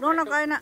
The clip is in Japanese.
Nona, kaya na.